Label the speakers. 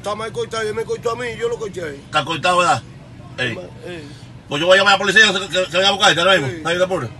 Speaker 1: Está mal cortado, él me cortó a mí, yo lo corté ahí.
Speaker 2: ¿Está cortado, verdad? Ey. Pues yo voy a llamar a la policía que, que, que venga a buscarte ahora mismo.
Speaker 1: Sí.
Speaker 2: ¿No hay apuro?